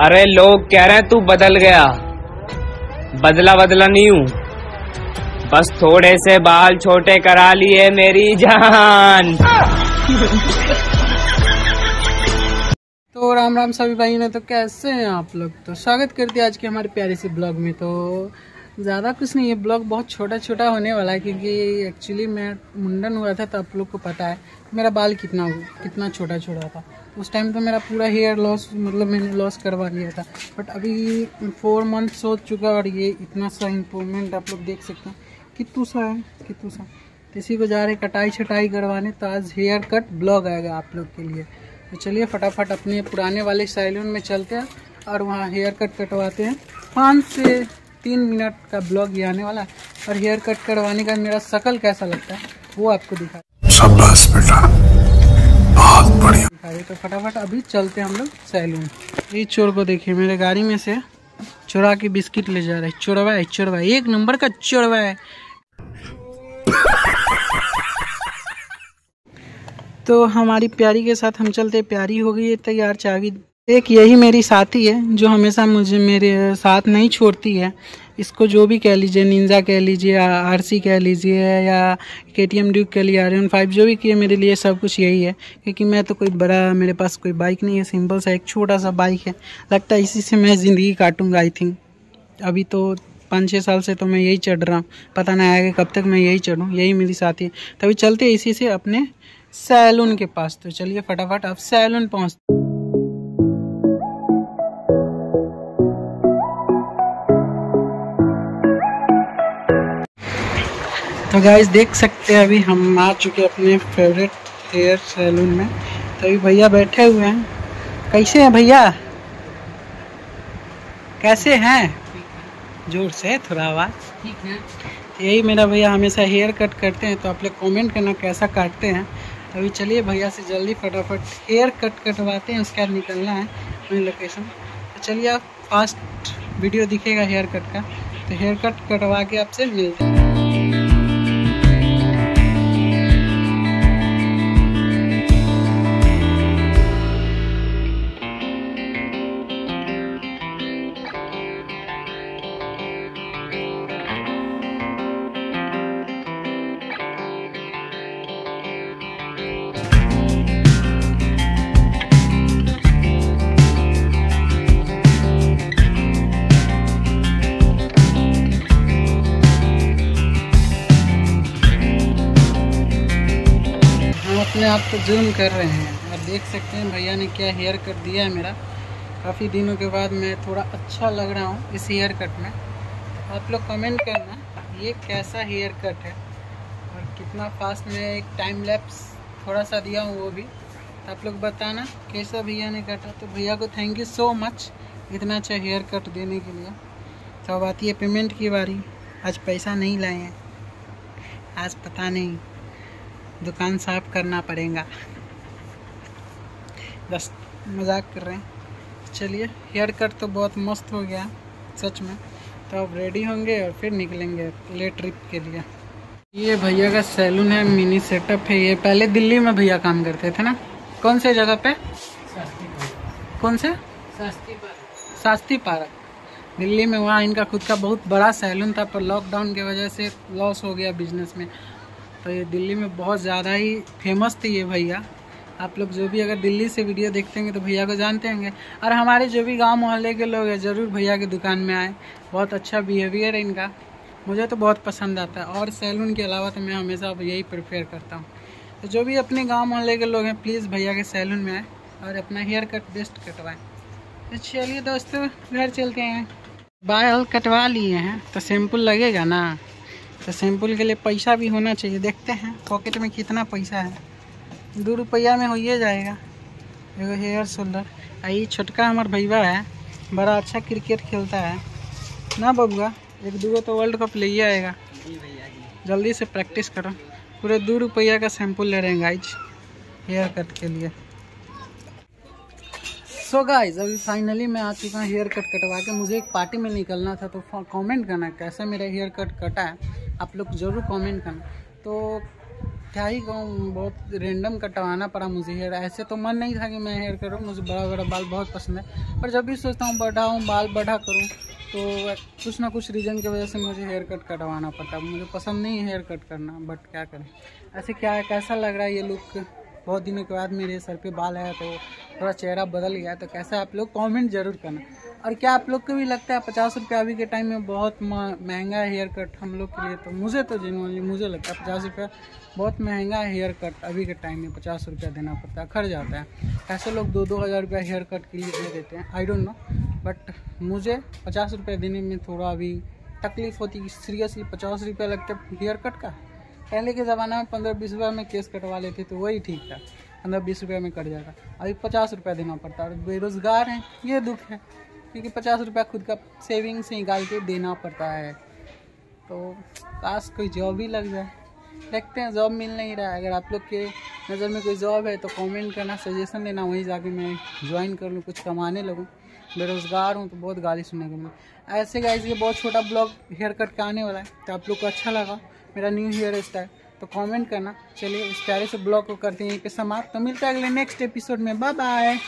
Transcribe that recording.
अरे लोग कह रहे हैं तू बदल गया। बदला बदला नहीं हूँ। बस थोड़े से बाल छोटे करा लिए मेरी जान। तो राम राम सभी भाई ने तो कैसे हैं आप लोग? तो स्वागत करते हैं आज के हमारे प्यारे से ब्लॉग में। तो ज़्यादा कुछ नहीं, ये ब्लॉग बहुत छोटा छोटा होने वाला है, क्योंकि एक्चुअली मैं मुंडन हुआ था तो आप लोग को पता है, मेरा बाल कितना कितना छोटा छोटा था। उस टाइम तो मेरा पूरा हेयर लॉस मतलब मैंने लॉस करवा लिया था। बट अभी फोर मंथ्स हो चुका और ये इतना सा इम्प्रूवमेंट आप लोग देख सकते हैं। कितू सा है, कितू सा। इसी को जा रहे कटाई छटाई करवाने तो आज हेयर कट ब्लॉग आएगा आप लोग के लिए। तो चलिए फटाफट अपने पुराने वाले सैलून में चलते हैं, और वहाँ हेयर कट कटवाते हैं। पाँच से। तीन मिनट का ब्लॉग ये आने वाला है और हेयर कट करवाने का मेरा शकल कैसा लगता है वो आपको दिखा शाबाश बेटा। बहुत बढ़िया। दिखा तो फटाफट अभी चलते हैं हम लोग सैलून। ये चोर को देखिए मेरे गाड़ी में से चुरा के बिस्किट ले जा रहे है। चोरवा है चोरवा एक नंबर का चोरवा है। तो हमारी प्यारी के साथ हम चलते प्यारी हो गई है तैयार चाबी एक यही मेरी साथी है, जो हमेशा मुझे मेरे साथ नहीं छोड़ती है। इसको जो भी कह लीजिए, निंजा कह लीजिए आर सी कह लीजिए, या के टी एम ड्यूक कह लिए आर एन फाइव, जो भी किए मेरे लिए सब कुछ यही है। क्योंकि मैं तो कोई बड़ा, मेरे पास कोई बाइक नहीं है सिंपल सा एक छोटा सा बाइक है। लगता है इसी से मैं ज़िंदगी काटूँगा आई थिंक अभी तो पाँच छः साल से तो मैं यही चढ़ रहा हूँ। पता नहीं आएगा कब तक मैं यही चढ़ूँ, यही मेरी साथी है। तभी चलते इसी से अपने सैलून के पास। तो चलिए फटाफट अब सैलून पहुँच तो गाइस देख सकते हैं अभी हम आ चुके हैं अपने फेवरेट हेयर सैलून में। तो अभी भैया बैठे हुए हैं। कैसे हैं भैया? कैसे हैं? ज़ोर से थोड़ा आवाज़। ठीक है। यही मेरा भैया हमेशा हेयर कट करते हैं तो आप लोग कमेंट करना कैसा काटते हैं। अभी चलिए भैया से जल्दी फटाफट हेयर कट कटवाते हैं उसके बाद निकलना है अपनी लोकेशन तो चलिए आप फास्ट वीडियो दिखेगा हेयर कट का। तो हेयर कट कटवा के आपसे मिलते हैं। आप को जूम कर रहे हैं। और देख सकते हैं, भैया ने क्या हेयर कट दिया है मेरा। काफ़ी दिनों के बाद मैं थोड़ा अच्छा लग रहा हूँ इस हेयर कट में। आप लोग कमेंट करना, ये कैसा हेयर कट है? और कितना फास्ट में एक टाइम लैप्स थोड़ा सा दिया हूँ वो भी। तो आप लोग बताना, कैसा भैया ने काटा तो भैया को थैंक यू सो मच इतना अच्छा हेयर कट देने के लिए। तो अब आती है पेमेंट की बारी। आज पैसा नहीं लाए हैं। आज पता नहीं। दुकान साफ़ करना पड़ेगा। बस, मज़ाक कर रहे हैं। चलिए, हेयर कट तो बहुत मस्त हो गया, सच में। तो अब रेडी होंगे और फिर निकलेंगे ले ट्रिप के लिए। ये भैया का सैलून है मिनी सेटअप है ये। पहले दिल्ली में भैया काम करते थे ना? कौन से जगह पे? कौन से? शास्त्री पार्क। दिल्ली में वहाँ इनका खुद का बहुत बड़ा सैलून था, पर लॉकडाउन की वजह से लॉस हो गया बिज़नेस में। तो ये दिल्ली में बहुत ज़्यादा ही फ़ेमस थी ये भैया। आप लोग जो भी अगर दिल्ली से वीडियो देखते होंगे तो भैया को जानते होंगे। और हमारे जो भी गाँव मोहल्ले के लोग हैं, ज़रूर भैया की दुकान में आए। बहुत अच्छा बिहेवियर है इनका। मुझे तो बहुत पसंद आता है। और सैलून के अलावा तो मैं हमेशा यही प्रेफर करता हूँ। तो जो भी अपने गाँव मोहल्ले के लोग हैं प्लीज़ भैया के सैलून में आए और अपना हेयर कट बेस्ट कटवाएँ। तो चलिए दोस्तों, घर चलते हैं। बाल कटवा लिए हैं तो सैंपल लगेगा ना? तो सैंपल के लिए पैसा भी होना चाहिए। देखते हैं पॉकेट में कितना पैसा है। दो रुपया में हो ही जाएगा। एगो हेयर शोल्डर आ ये छोटका हमार भैया है बड़ा अच्छा क्रिकेट खेलता है। ना बबुआ एक दूगो तो वर्ल्ड कप ले ही आएगा जल्दी से प्रैक्टिस करो। पूरे दो रुपया का सैंपल ले रहे हैं गाइज़ हेयर कट के लिए। सो गाइज़ अभी फाइनली मैं आ चुका हूँ हेयर कट कटवा के। मुझे एक पार्टी में निकलना था तो कमेंट करना कैसे मेरा हेयर कट कटा है। आप लोग ज़रूर कमेंट करना। तो क्या ही कहूँ, बहुत रेंडम कटवाना पड़ा मुझे हेयर ऐसे तो मन नहीं था कि मैं हेयर करूँ, मुझे बड़ा बड़ा बाल बहुत पसंद है। पर जब भी सोचता हूँ बढ़ाऊँ, बाल बढ़ा करूँ तो कुछ ना कुछ रीज़न की वजह से मुझे हेयर कट कटवाना पड़ता मुझे पसंद नहीं है हेयर कट करना बट क्या करें? ऐसे क्या है कैसा लग रहा है ये लुक बहुत दिनों के बाद मेरे सर पे बाल आया तो थोड़ा चेहरा बदल गया तो कैसा आप लोग कमेंट ज़रूर करना। और क्या आप लोग को भी लगता है पचास रुपया अभी के टाइम में बहुत महँगा है हेयर कट हम लोग के लिए तो मुझे तो जेनुअनली मुझे लगता है पचास रुपया बहुत महँगा है हेयर कट अभी के टाइम में पचास रुपया देना पड़ता है, खर्च जाता है। ऐसे लोग दो दो हज़ार रुपया हेयर कट के लिए दे देते हैं आई डोंट नो बट मुझे पचास रुपये देने में थोड़ा अभी तकलीफ़ होती है सीरियसली पचास रुपया लगता है हेयर कट का? पहले के ज़माना में पंद्रह बीस रुपये में केस कटवा लेते तो वही ठीक था, पंद्रह बीस रुपये में कट जाता। अभी पचास रुपया देना पड़ता और बेरोज़गार हैं, ये दुख है। क्योंकि पचास रुपया खुद का सेविंग से निकाल के देना पड़ता है। तो काश कोई जॉब ही लग जाए। देखते हैं जॉब मिल नहीं रहा है। अगर आप लोग के नज़र में कोई जॉब है तो कमेंट करना सजेशन देना, वहीं जाके मैं ज्वाइन कर लूँ, कुछ कमाने लगूँ। बेरोज़गार हूँ तो बहुत गाली सुनने को मिले। ऐसे गाइस ये बहुत छोटा ब्लॉग हेयर कट का आने वाला है तो आप लोग को अच्छा लगा। मेरा न्यू हेयर स्टाइल तो कमेंट करना। चलिए, इस प्यारे से ब्लॉग को करते हैं, यहीं पे समाप्त। तो मिलता है अगले नेक्स्ट एपिसोड में। Bye bye